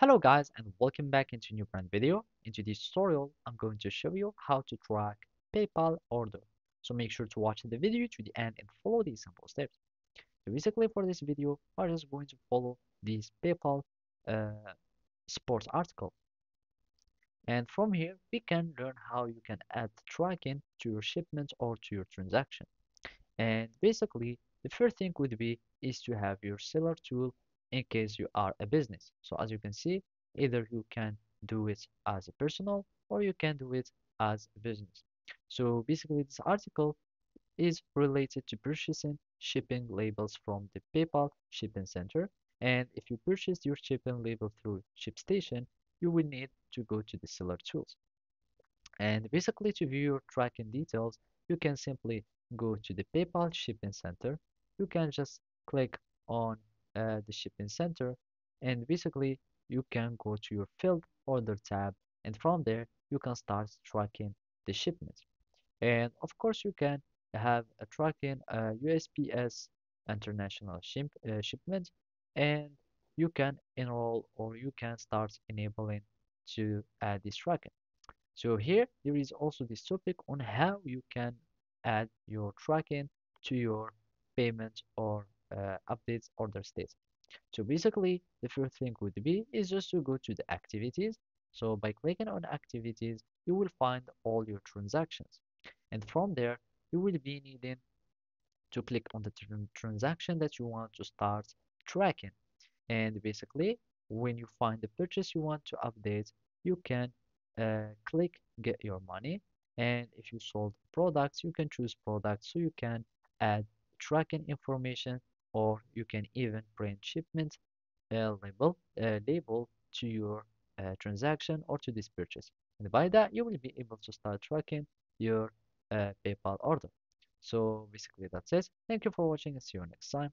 Hello guys and welcome back into new brand video. In today's tutorial, I'm going to show you how to track PayPal order. So make sure to watch the video to the end and follow these simple steps. So basically for this video, I'm just going to follow this PayPal uh, sports article. And from here, we can learn how you can add tracking to your shipment or to your transaction. And basically, the first thing would be is to have your seller tool in case you are a business. So as you can see, either you can do it as a personal or you can do it as a business. So basically this article is related to purchasing shipping labels from the PayPal shipping center. And if you purchase your shipping label through ShipStation, you will need to go to the seller tools. And basically to view your tracking details, you can simply go to the PayPal shipping center. You can just click on uh, the shipping center. And basically you can go to your filled order tab and from there you can start tracking the shipments. And of course you can have a tracking a USPS international ship, uh, shipment and you can enroll or you can start enabling to add this tracking. So here there is also this topic on how you can add your tracking to your payment or uh, updates order states. So basically, the first thing would be is just to go to the activities. So by clicking on activities, you will find all your transactions. And from there, you will be needing to click on the transaction that you want to start tracking. And basically, when you find the purchase you want to update, you can uh, click get your money. And if you sold products, you can choose products so you can add tracking information or you can even print shipment uh, label uh, label to your uh, transaction or to this purchase. And by that you will be able to start tracking your uh, PayPal order. So basically that's it thank you for watching. And see you next time